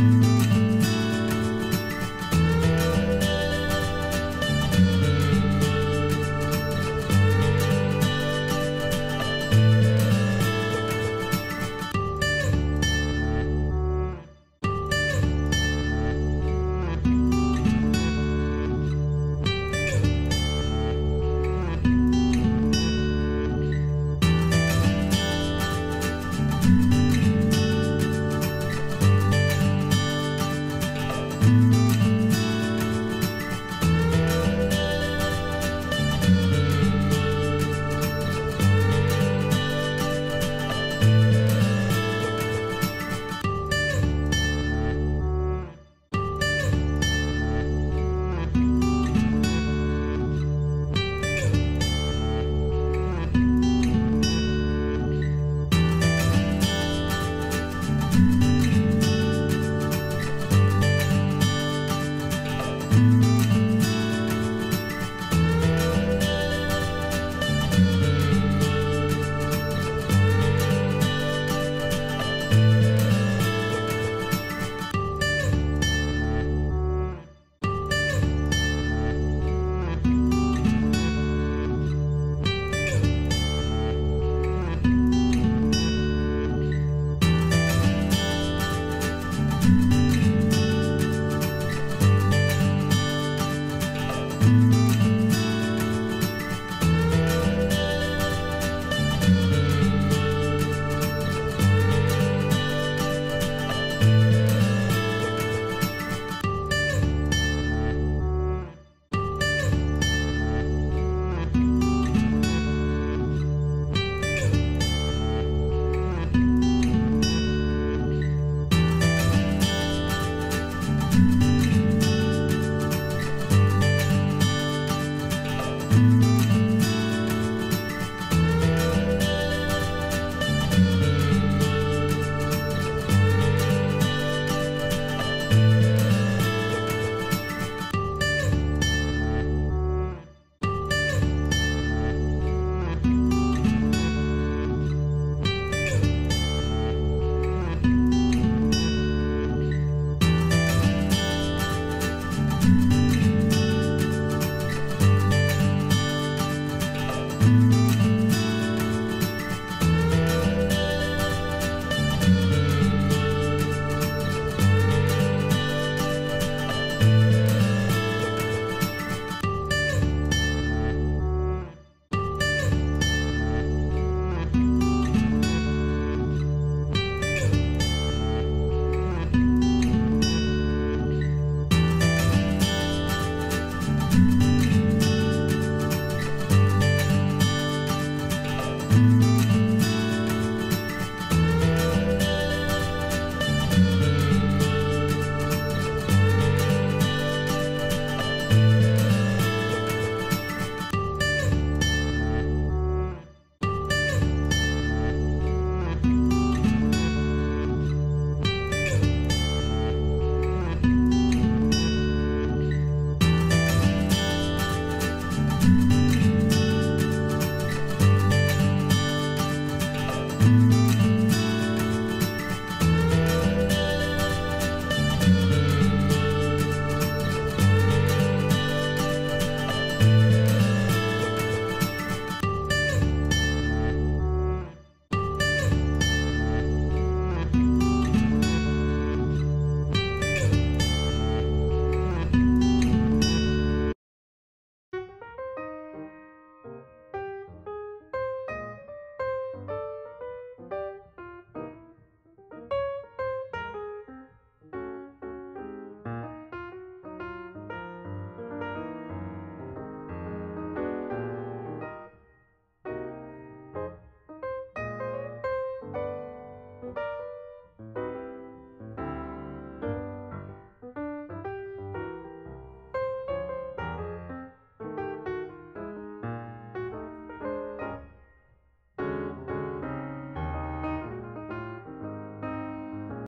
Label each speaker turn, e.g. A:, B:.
A: Bye.